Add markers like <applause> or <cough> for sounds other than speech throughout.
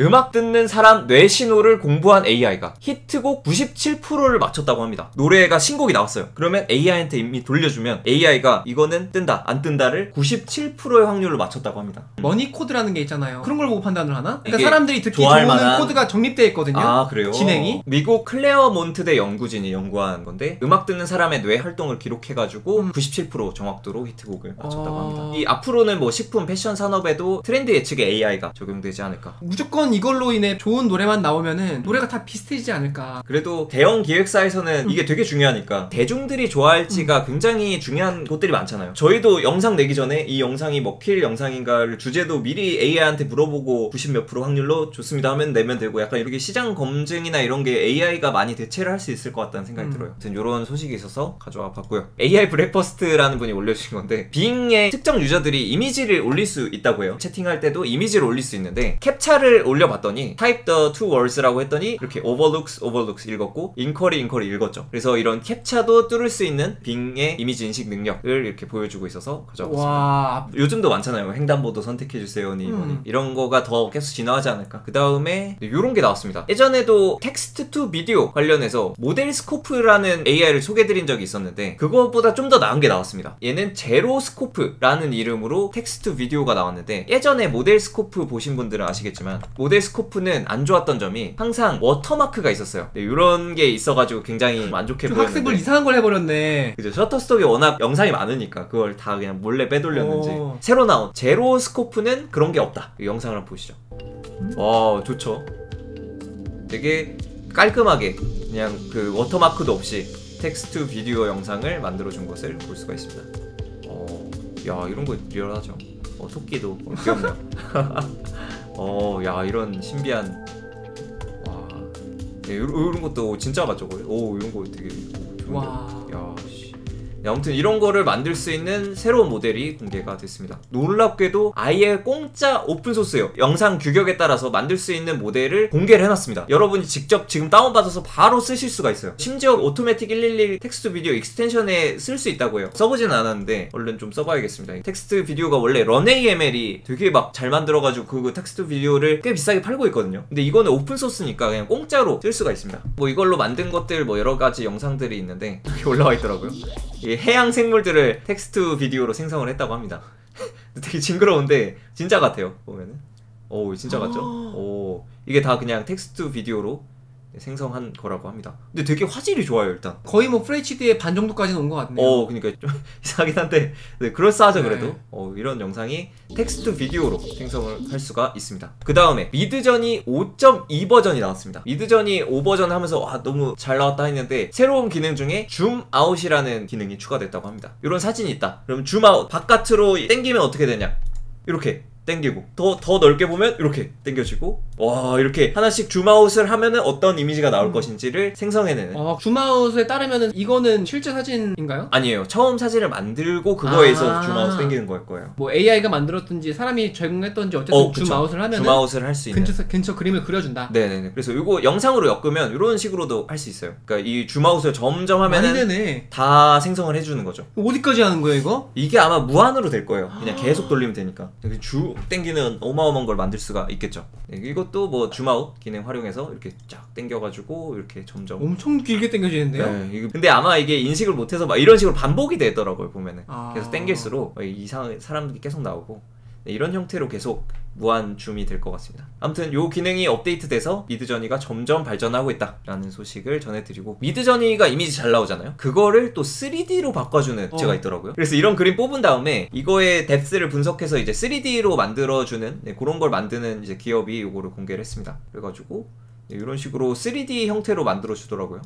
음악 듣는 사람 뇌 신호를 공부한 AI가 히트곡 97%를 맞췄다고 합니다. 노래가 신곡이 나왔어요. 그러면 AI한테 이미 돌려주면 AI가 이거는 뜬다, 안 뜬다를 97%의 확률로 맞췄다고 합니다. money chord라는 게 있잖아요. 그런 걸 보고 판단을 하나? 그러니까 사람들이 듣기 좋아할 좋은 만한- 코드가 정립되어 있거든요. 아 그래요? 진행이? 미국 클레어몬트대 연구진이 연구한 건데 음악 듣는 사람의 뇌 활동을 기록해가지고 음. 97% 정확도로 히트곡을 맞췄다고 아. 합니다. 이 앞으로는 뭐 식품, 패션 산업에도 트렌드 예측에 AI가 적용되지 않을까. 무조건 이걸로 인해 좋은 노래만 나오면은 노래가 다 비슷해지지 않을까. 그래도 대형 기획사에서는 음. 이게 되게 중요하니까 대중들이 좋아할지가 굉장히 중요한 것들이 많잖아요. 저희도 영상 내기 전에 이 영상이 먹힐 영상인가를 주제도 미리 AI한테 물어보고 90 몇 프로 확률로 좋습니다 하면 내면 되고 약간 이렇게 시장 검증이나 이런 게 AI가 많이 대체를 할 수 있을 것 같다는 생각이 음. 들어요. 아무튼 이런 소식이 있어서 가져와 봤고요. AI 브렉퍼스트라는 분이 올려주신 건데 Bing의 특정 유저들이 이미지를 올릴 수 있다고 해요. 채팅할 때도 이미지를 올릴 수 있는데 CAPTCHA를 올려봤더니 type the two words라고 했더니 이렇게 overlooks overlooks 읽었고 inquiry inquiry 읽었죠. 그래서 이런 CAPTCHA도 뚫을 수 있는 Bing의 이미지 인식 능력을 이렇게 보여주고 있어서 가져와봤습니다. 와. 요즘도 많잖아요. 횡단보도 선택해주세요니 뭐니 음. 이런 거가 더 계속 진화하지 않을까. 그 다음에 이런 게 나왔습니다. 예전에도 text to video 관련해서 ModelScope라는 AI를 소개드린 적이 있었는데 그거보다 좀 더 나은 게 나왔습니다. 얘는 Zeroscope라는 이름으로 텍스트 비디오가 나왔는데 예전에 ModelScope 보신 분들은 아시겠지만 ModelScope는 안 좋았던 점이 항상 watermark가 있었어요. 네, 이런 게 있어가지고 굉장히 좀 보였는데. 학습을 이상한 걸 해버렸네. 그죠? Shutterstock이 워낙 영상이 많으니까 그걸 다 그냥 몰래 빼돌렸는지. 오. 새로 나온 Zeroscope는 그런 게 없다. 이 영상을 한번 보시죠. 와 좋죠. 되게 깔끔하게 그냥 그 watermark도 없이 텍스트 비디오 영상을 만들어 준 것을 볼 수가 있습니다. 어, 야 이런 거 리얼하죠. 어, 토끼도. 어, 귀엽네요 <laughs> <laughs> 어, 야 이런 신비한 와 네, 이런, 이런 것도 진짜 맞죠? 오 이런 거 되게 좋은데 와. 네, 아무튼 이런 거를 만들 수 있는 새로운 모델이 공개가 됐습니다. 놀랍게도 아예 공짜 open source예요. 영상 규격에 따라서 만들 수 있는 모델을 공개를 해놨습니다. 여러분이 직접 지금 다운받아서 바로 쓰실 수가 있어요. 심지어 Automatic 111 텍스트 비디오 extension에 쓸 수 있다고 해요. 써보진 않았는데 얼른 좀 써봐야겠습니다. 텍스트 비디오가 원래 Runway ML이 되게 막 잘 만들어가지고 그 텍스트 비디오를 꽤 비싸게 팔고 있거든요. 근데 이거는 open source니까 그냥 공짜로 쓸 수가 있습니다. 뭐 이걸로 만든 것들 뭐 여러 가지 영상들이 있는데 <laughs> 올라와 있더라고요. 이 해양 생물들을 텍스트 비디오로 생성을 했다고 합니다. <laughs> 되게 징그러운데 진짜 같아요 보면은. 오 진짜 같죠? 오 이게 다 그냥 텍스트 비디오로 생성한 거라고 합니다. 근데 되게 화질이 좋아요 일단. 거의 뭐 FHD의 반 정도까지는 온 것 같네요. 어, 그러니까 좀 <laughs> 이상하긴 한데 네, 그럴싸하죠 네. 그래도. 어, 이런 영상이 텍스트 비디오로 생성을 할 수가 있습니다. 그 다음에 Midjourney 5.2 버전이 나왔습니다. Midjourney 5 버전 하면서 와 너무 잘 나왔다 했는데 새로운 기능 중에 zoom out이라는 기능이 추가됐다고 합니다. 이런 사진이 있다. 그럼 zoom out 바깥으로 당기면 어떻게 되냐? 이렇게 당기고 더 더 넓게 보면 이렇게 당겨지고 와 이렇게 하나씩 zoom out을 하면은 어떤 이미지가 나올 음. 것인지를 생성해내는 어, zoom out에 따르면은 이거는 실제 사진인가요? 아니에요. 처음 사진을 만들고 그거에서 아. zoom out 땡기는 거일 거예요. 뭐 AI가 만들었든지 사람이 제공했던지 어쨌든 어. 줌아웃을 하면은 줌아웃을 할 수 있는. 근처 근처 그림을 그려준다. 네네네. 그래서 이거 영상으로 엮으면 이런 식으로도 할 수 있어요. 그러니까 이 zoom out을 점점 하면은. 다 생성을 해주는 거죠. 어디까지 하는 거예요 이거? 이게 아마 무한으로 될 거예요. 그냥 계속 돌리면 되니까. 이렇게 쭉 땡기는 어마어마한 걸 만들 수가 있겠죠. 네, 이것도 뭐 zoom out 기능 활용해서 이렇게 쫙 땡겨가지고 이렇게 점점. 엄청 길게 당겨지는데요? 네, 이거- 근데 아마 이게 인식을 못해서 막 이런 식으로 반복이 되더라고요 보면은 아. 계속 땡길수록 이상 사람들이 계속 나오고 네, 이런 형태로 계속 무한 줌이 될 것 같습니다. 아무튼 요 기능이 업데이트돼서 미드저니가 점점 발전하고 있다라는 소식을 전해드리고 미드저니가 이미지 잘 나오잖아요. 그거를 또 3D로 바꿔주는 어. 제가 있더라고요. 그래서 이런 그림 뽑은 다음에 이거의 뎁스를 분석해서 이제 3D로 만들어주는 네, 그런 걸 만드는 이제 기업이 이거를 공개를 했습니다. 그래가지고 네, 이런 식으로 3D 형태로 만들어 주더라고요.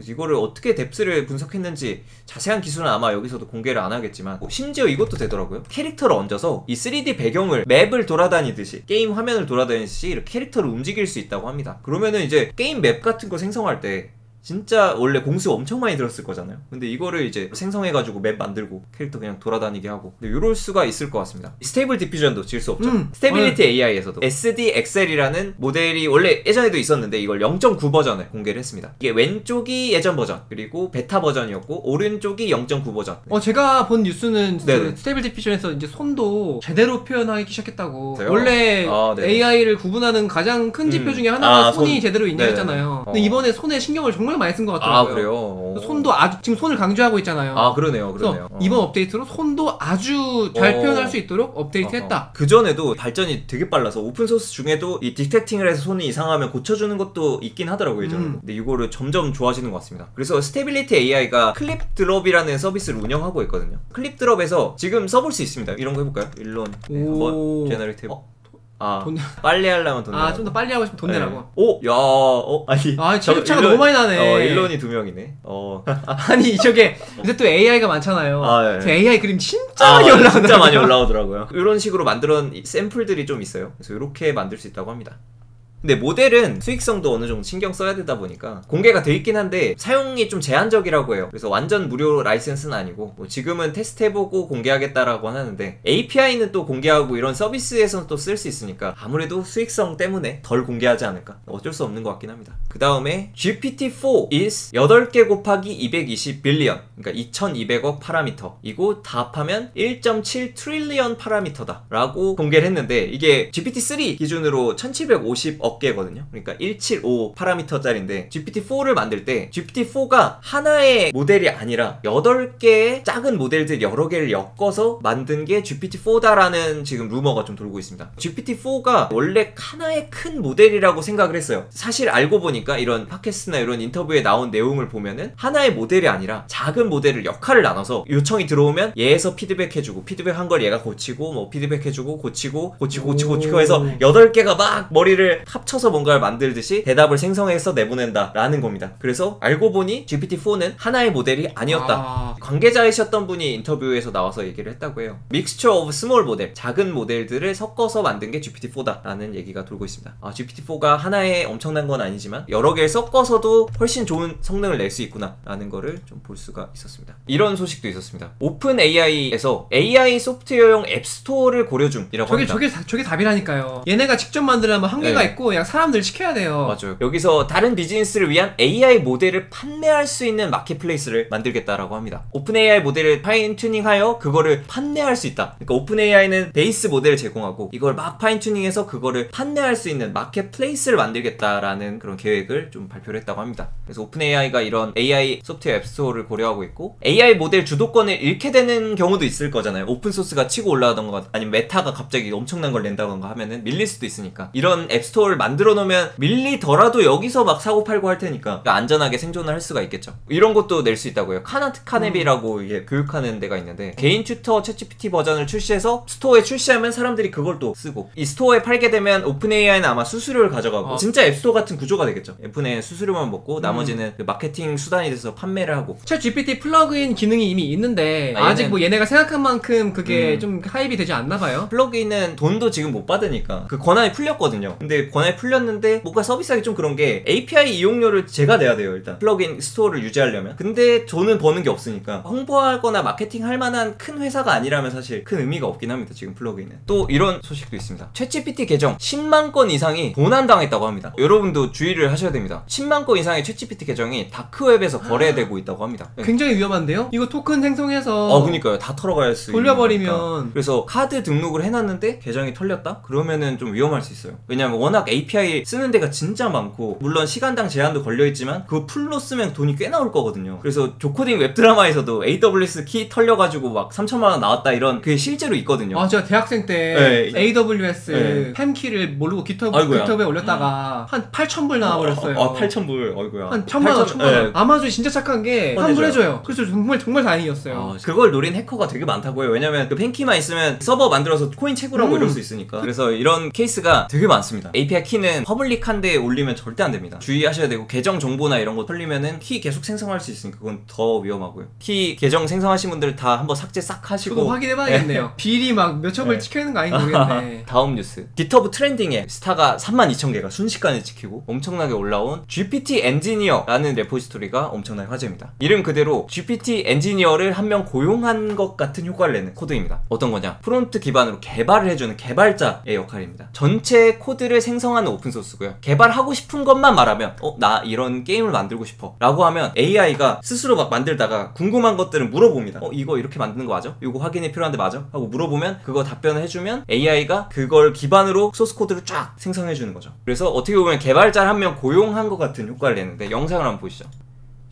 이거를 어떻게 depth를 분석했는지 자세한 기술은 아마 여기서도 공개를 안 하겠지만 뭐 심지어 이것도 되더라고요. 캐릭터를 얹어서 이 3D 배경을 맵을 돌아다니듯이 게임 화면을 돌아다니듯이 이렇게 캐릭터를 움직일 수 있다고 합니다. 그러면은 이제 게임 맵 같은 거 생성할 때 진짜 원래 공수 엄청 많이 들었을 거잖아요. 근데 이거를 이제 생성해가지고 맵 만들고 캐릭터 그냥 돌아다니게 하고 근데 이럴 수가 있을 것 같습니다. Stable Diffusion도 질 수 없죠. 음. Stability AI에서도 SDXL이라는 모델이 원래 예전에도 있었는데 이걸 0.9 버전을 공개를 했습니다. 이게 왼쪽이 예전 버전 그리고 베타 버전이었고 오른쪽이 0.9 버전. 어 제가 본 뉴스는 네네. 그 Stable Diffusion에서 이제 손도 제대로 표현하기 시작했다고. 그래요? 원래 아, 네네. AI를 구분하는 가장 큰 지표 음. 중에 하나가 아, 손이 손. 제대로 네네. 있냐였잖아요. 근데 어. 이번에 손에 신경을 정말 많이 쓴 것 같더라고요. 그래요? 오. 손도 아주 지금 손을 강조하고 있잖아요. 아 그러네요, 그러네요. 어. 이번 업데이트로 손도 아주 잘 어. 표현할 수 있도록 업데이트했다. 그 전에도 발전이 되게 빨라서 open source 중에도 이 detecting을 해서 손이 이상하면 고쳐주는 것도 있긴 하더라고요 예전에. 음. 근데 이거를 점점 좋아지는 것 같습니다. 그래서 Stability AI가 Clipdrop이라는 서비스를 운영하고 있거든요. Clipdrop에서 지금 써볼 수 있습니다. 이런 거 해볼까요? 일론 네, 오. 한번 generate 해보. 어, 아 돈- 빨리 하려면 돈. 아 좀 더 빨리 하고 싶으면 돈 내라고. 오, 야, 어, 아니. 아저 체력차가 일론- 너무 많이 나네. 어, 일론이 두 명이네. 어. <laughs> 아니 저게 요새 또 AI가 많잖아요. 아, 예. 저 AI 그림 진짜 아, 많이 올라오더라고요. 진짜 많이 올라오더라고요. 이런 식으로 만들어 샘플들이 좀 있어요. 그래서 이렇게 만들 수 있다고 합니다. 근데 모델은 수익성도 어느 정도 신경 써야 되다 보니까 공개가 돼 있긴 한데 사용이 좀 제한적이라고 해요. 그래서 완전 무료 라이센스는 아니고 뭐 지금은 테스트해보고 공개하겠다라고 하는데 API는 또 공개하고 이런 서비스에서는 또 쓸 수 있으니까 아무래도 수익성 때문에 덜 공개하지 않을까 어쩔 수 없는 것 같긴 합니다. 그 다음에 GPT-4 is 8개 곱하기 220 빌리언 그러니까 2200억 파라미터 이고 다 합하면 1.7 트릴리언 파라미터다 라고 공개를 했는데 이게 GPT-3 기준으로 1750억 개거든요. 그러니까 175 파라미터짜리인데 GPT-4를 만들 때 GPT-4가 하나의 모델이 아니라 8개의 작은 모델들 여러 개를 엮어서 만든 게 GPT-4다라는 지금 루머가 좀 돌고 있습니다. GPT-4가 원래 하나의 큰 모델이라고 생각을 했어요. 사실 알고 보니까 이런 팟캐스트나 이런 인터뷰에 나온 내용을 보면은 하나의 모델이 아니라 작은 모델을 역할을 나눠서 요청이 들어오면 얘에서 피드백 해주고 피드백 한 걸 얘가 고치고 뭐 피드백 해주고 고치고 고치고 고치고 고치고 해서 오. 8개가 막 머리를 합쳐서 뭔가를 만들듯이 대답을 생성해서 내보낸다라는 겁니다. 그래서 알고 보니 GPT-4는 하나의 모델이 아니었다. 아, 관계자이셨던 분이 인터뷰에서 나와서 얘기를 했다고 해요. mixture of small model, 작은 모델들을 섞어서 만든 게 GPT-4다라는 얘기가 돌고 있습니다. 아, GPT-4가 하나의 엄청난 건 아니지만 여러 개를 섞어서도 훨씬 좋은 성능을 낼 수 있구나라는 거를 좀 볼 수가 있었습니다. 이런 소식도 있었습니다. OpenAI에서 AI 소프트웨어용 app store를 고려 중이라고 저게 합니다. 저게 다- 저게 답이라니까요. 얘네가 직접 만들려면 한계가 네. 있고 그냥 사람들 시켜야 돼요. 맞아요. 여기서 다른 비즈니스를 위한 AI 모델을 판매할 수 있는 marketplace를 만들겠다라고 합니다. OpenAI 모델을 fine tuning하여 그거를 판매할 수 있다. 그러니까 OpenAI는 base model을 제공하고 이걸 막 fine tuning해서 그거를 판매할 수 있는 marketplace를 만들겠다라는 그런 계획을 좀 발표를 했다고 합니다. 그래서 OpenAI가 이런 AI 소프트웨어 app store를 고려하고 있고 AI 모델 주도권을 잃게 되는 경우도 있을 거잖아요. open source가 치고 올라가던가 아니면 Meta가 갑자기 엄청난 걸 낸다던가 하면은 밀릴 수도 있으니까 이런 app store를 만들어 놓으면 밀리더라도 여기서 막 사고 팔고 할 테니까 그러니까 안전하게 생존을 할 수가 있겠죠. 이런 것도 낼 수 있다고요. Khan Academy라고 이게 교육하는 데가 있는데 개인 tutor ChatGPT 버전을 출시해서 스토어에 출시하면 사람들이 그걸 또 쓰고 이 스토어에 팔게 되면 오픈 AI는 아마 수수료를 가져가고 어. 진짜 앱스토어 같은 구조가 되겠죠. 오픈 AI 수수료만 먹고 나머지는 그 마케팅 수단이 돼서 판매를 하고 챗 GPT 플러그인 기능이 이미 있는데 아, 아, 직 얘는- 뭐 얘네가 생각한 만큼 그게 음. 좀 hype이 되지 않나 봐요. 플러그인은 돈도 지금 못 받으니까 그 권한이 풀렸거든요. 근데 권한 이 풀렸는데 뭔가 서비스하기 좀 그런 게 API 이용료를 제가 내야 돼요 일단 플러그인 스토어를 유지하려면. 근데 저는 버는 게 없으니까 홍보하거나 마케팅 할 만한 큰 회사가 아니라면 사실 큰 의미가 없긴 합니다 지금 플러그인은. 또 이런 소식도 있습니다. 챗GPT 계정 10만 건 이상이 도난당했다고 합니다. 여러분도 주의를 하셔야 됩니다. 10만 건 이상의 챗GPT 계정이 다크웹에서 거래되고 있다고 합니다. 네. 굉장히 위험한데요? 이거 토큰 생성해서 어, 그니까요. 다 털어갈 수 돌려버리면. 그래서 카드 등록을 해놨는데 계정이 털렸다? 그러면은 좀 위험할 수 있어요. 왜냐면 워낙 API 쓰는 데가 진짜 많고 물론 시간당 제한도 걸려있지만 그거 풀로 쓰면 돈이 꽤 나올 거거든요. 그래서 조코딩 웹드라마에서도 AWS 키 털려가지고 막 3천만 원 나왔다 이런 그게 실제로 있거든요. 아 제가 대학생 때 네. AWS 네. PEM key를 모르고 아이고야. GitHub에 올렸다가 한 8,000불 나와버렸어요. 아, 8,000불. 어이구야. 한 천만 원, 8,000 천만 원. 네. 아마존이 진짜 착한 게. 환불해줘요. 그래서 정말 정말 다행이었어요. 아, 그걸 노린 해커가 되게 많다고 해요. 왜냐면 그 PEM key만 있으면 서버 만들어서 코인 채굴하고 음. 이럴 수 있으니까. 그래서 이런 케이스가 되게 많습니다. API 키는 public한 데에 올리면 절대 안 됩니다. 주의하셔야 되고 계정 정보나 이런 거 털리면은 키 계속 생성할 수 있으니까 그건 더 위험하고요. 키 계정 생성하신 분들 다 한번 삭제 싹 하시고 그거 확인해봐야겠네요. 비리 막 몇 첩을 네. 찍혀 있는 거 아닌지 모르겠네. <laughs> 다음 뉴스. GitHub trending에 스타가 32,000개가 순식간에 찍히고 엄청나게 올라온 GPT 엔지니어라는 repository가 엄청나게 화제입니다. 이름 그대로 GPT 엔지니어를 한 명 고용한 것 같은 효과를 내는 코드입니다. 어떤 거냐? 프롬프트 기반으로 개발을 해주는 개발자의 역할입니다. 전체 코드를 생성하 는 오픈소스고요. 개발하고 싶은 것만 말하면 어, 나 이런 게임을 만들고 싶어 라고 하면 AI가 스스로 막 만들다가 궁금한 것들을 물어봅니다. 어, 이거 이렇게 만드는 거 맞아? 이거 확인이 필요한데 맞아? 하고 물어보면 그거 답변을 해주면 AI가 그걸 기반으로 소스 코드를 쫙 생성해주는 거죠. 그래서 어떻게 보면 개발자 한 명 고용한 것 같은 효과를 내는데 영상을 한번 보시죠.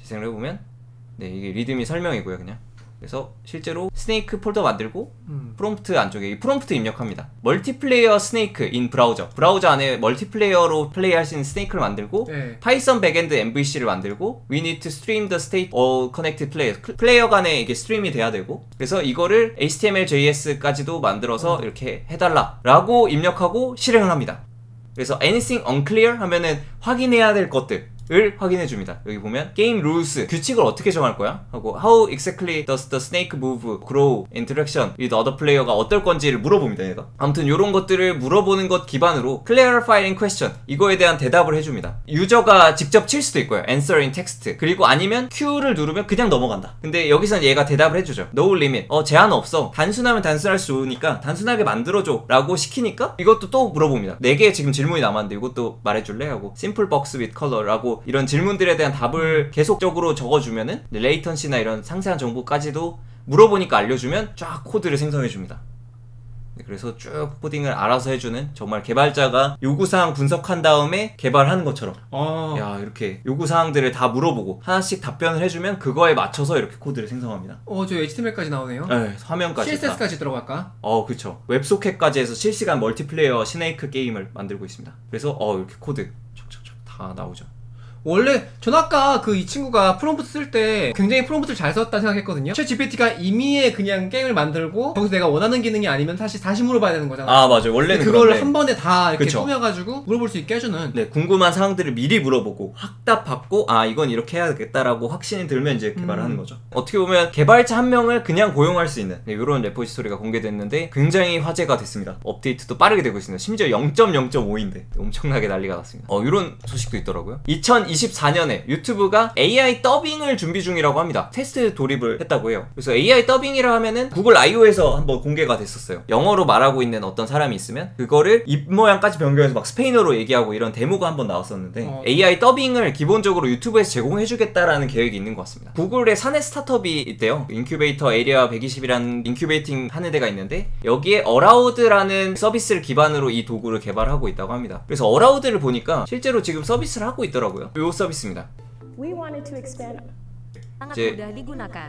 재생을 해보면 네 이게 README 설명이고요 그냥 그래서 실제로 snake 폴더 만들고 음. 프롬프트 안쪽에 이 프롬프트 입력합니다. multiplayer snake in browser. 브라우저 안에 multiplayer로 플레이할 수 있는 snake를 만들고 네. Python backend MVC를 만들고 We need to stream the state of connected player. 클- 플레이어 간에 이게 stream이 돼야 되고 그래서 이거를 HTML, JS까지도 만들어서 이렇게 해달라라고 입력하고 실행을 합니다. 그래서 anything unclear 하면은 확인해야 될 것들 을 확인해 줍니다. 여기 보면 게임 rules 규칙을 어떻게 정할 거야? 하고 how exactly does the snake move, grow, interaction with other player가 어떨 건지를 물어봅니다. 얘가. 아무튼 이런 것들을 물어보는 것 기반으로 clarifying question 이거에 대한 대답을 해줍니다. 유저가 직접 칠 수도 있고요. answer in text 그리고 아니면 Q를 누르면 그냥 넘어간다. 근데 여기선 얘가 대답을 해주죠. no limit. 어 제한 없어. 단순하면 단순할 수 좋으니까 단순하게 만들어줘 라고 시키니까 이것도 또 물어봅니다. 네개 지금 질문이 남았는데 이것도 말해줄래 하고 simple box with color라고 이런 질문들에 대한 답을 계속적으로 적어주면은 레이턴시나 이런 상세한 정보까지도 물어보니까 알려주면 쫙 코드를 생성해줍니다. 네, 그래서 쭉 코딩을 알아서 해주는 정말 개발자가 요구사항 분석한 다음에 개발하는 것처럼 어. 야 이렇게 요구사항들을 다 물어보고 하나씩 답변을 해주면 그거에 맞춰서 이렇게 코드를 생성합니다. 어, 저 HTML까지 나오네요. 네, 화면까지 다. CSS까지 들어갈까? 어, 그쵸. WebSocket까지 해서 실시간 multiplayer snake 게임을 만들고 있습니다. 그래서, 어, 이렇게 코드 척척척 다 나오죠. 원래 전 아까 그 이 친구가 프롬프트 쓸 때 굉장히 프롬프트를 잘 썼다 생각했거든요. 챗 GPT가 임의의 그냥 게임을 만들고 거기서 내가 원하는 기능이 아니면 사실 다시 물어봐야 되는 거잖아. 아, 맞아요. 원래는 그걸 그런데, 한 번에 다 이렇게 그쵸. 꾸며가지고 물어볼 수 있게 해주는. 네, 궁금한 사항들을 미리 물어보고 확답 받고, 아, 이건 이렇게 해야겠다라고 확신이 들면 이제 개발을 음. 하는 거죠. 어떻게 보면 개발자 한 명을 그냥 고용할 수 있는 네, 이런 repository가 공개됐는데 굉장히 화제가 됐습니다. 업데이트도 빠르게 되고 있습니다. 심지어 0.0.5인데 엄청나게 난리가 났습니다. 어, 이런 소식도 있더라고요. 2024년에 유튜브가 AI 더빙을 준비 중이라고 합니다. 테스트 돌입을 했다고 해요. 그래서 AI 더빙이라 하면은 구글 I.O.에서 한번 공개가 됐었어요. 영어로 말하고 있는 어떤 사람이 있으면 그거를 입 모양까지 변경해서 막 스페인어로 얘기하고 이런 데모가 한번 나왔었는데 어. AI 더빙을 기본적으로 유튜브에서 제공해주겠다라는 계획이 있는 것 같습니다. 구글의 사내 스타트업이 있대요. 인큐베이터 Area 120이라는 incubating 하는 데가 있는데 여기에 Aloud라는 서비스를 기반으로 이 도구를 개발하고 있다고 합니다. 그래서 Aloud를 보니까 실제로 지금 서비스를 하고 있더라고요. 요 서비스입니다. We wanted to expand sangat 이제.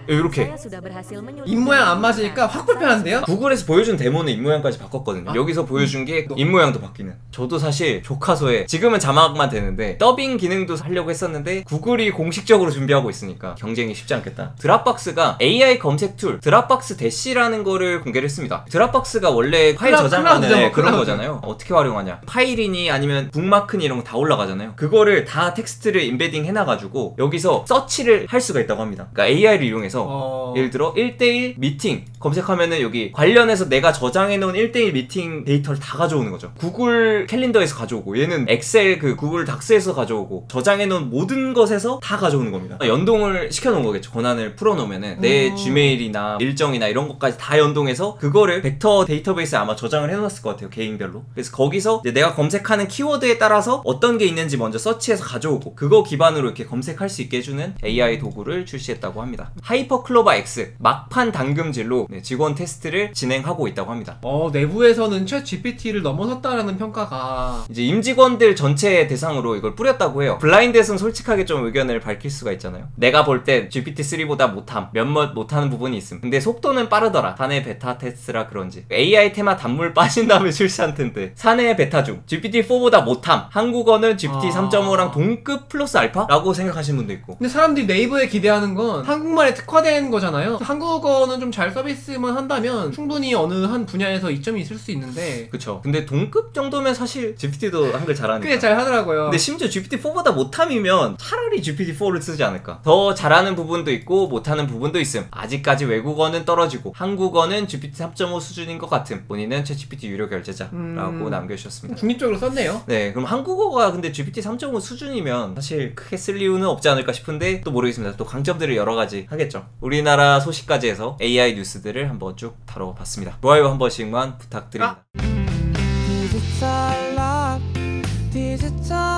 이렇게. Saya sudah berhasil menyusun 입 모양 안 맞으니까 확 불편한데요? 구글에서 보여준 데모는 입모양까지 바꿨거든요. 아? 여기서 보여준 게 입모양도 바뀌는. 저도 사실 조카소에 지금은 자막만 되는데 더빙 기능도 하려고 했었는데 구글이 공식적으로 준비하고 있으니까 경쟁이 쉽지 않겠다. Dropbox가 AI 검색 툴 Dropbox Dash라는 거를 공개를 했습니다. Dropbox가 원래 파일 클라- 저장하는 뭐, 그런 클라우드. 거잖아요. 어떻게 활용하냐? 파일이니 아니면 북마크니 이런 거 다 올라가잖아요. 그거를 다 텍스트를 embedding 해놔가지고 여기서 서치를 할 수가 있다 고 합니다. 그러니까 AI를 이용해서 어. 예를 들어 1대1 미팅 검색하면은 여기 관련해서 내가 저장해 놓은 1대1 미팅 데이터를 다 가져오는 거죠. 구글 캘린더에서 가져오고 얘는 엑셀 그 구글 Docs에서 가져오고 저장해 놓은 모든 것에서 다 가져오는 겁니다. 연동을 시켜 놓은 거겠죠. 권한을 풀어 놓으면은 내 음. 지메일이나 일정이나 이런 것까지 다 연동해서 그거를 벡터 데이터베이스에 아마 저장을 해 놨을 것 같아요. 개인별로. 그래서 거기서 내가 검색하는 키워드에 따라서 어떤 게 있는지 먼저 서치해서 가져오고 그거 기반으로 이렇게 검색할 수 있게 해주는 AI 도구를 출시했다고 합니다. 하이퍼 클로바 X 막판 당금질로 네, 직원 테스트를 진행하고 있다고 합니다. 어, 내부에서는 챗 GPT를 넘어섰다라는 평가가 이제 임직원들 전체 대상으로 이걸 뿌렸다고 해요. 블라인드에서는 솔직하게 좀 의견을 밝힐 수가 있잖아요. 내가 볼 때 GPT-3보다 못함, 몇몇 못하는 부분이 있음. 근데 속도는 빠르더라. 사내 베타 테스트라 그런지. AI 테마 단물 <laughs> 빠진 다음에 출시한 텐데. 사내 베타 중 GPT-4보다 못함. 한국어는 GPT 아. 3.5랑 동급 플러스 알파라고 생각하시는 분도 있고. 근데 사람들이 네이버에 기대하 는 기대하는 건 한국말에 특화된 거잖아요. 한국어는 좀 잘 서비스만 한다면 충분히 어느 한 분야에서 이점이 있을 수 있는데 그쵸. 근데 동급 정도면 사실 GPT도 한글 잘하니까. 꽤 잘 하더라고요. 근데 심지어 GPT-4보다 못함이면 차라리 GPT-4를 쓰지 않을까. 더 잘하는 부분도 있고 못하는 부분도 있음. 아직까지 외국어는 떨어지고 한국어는 GPT 3.5 수준인 것 같음. 본인은 챗GPT 유료 결제자라고 음. 남겨주셨습니다. 중립적으로 썼네요. 네, 그럼 한국어가 근데 GPT 3.5 수준이면 사실 크게 쓸 이유는 없지 않을까 싶은데 또 모르겠습니다. 또 강 점들을 여러 가지 하겠죠. 우리나라 소식까지 해서 AI 뉴스들을 한번 쭉 다뤄봤습니다. 좋아요 한 번씩만 부탁드립니다. 디지털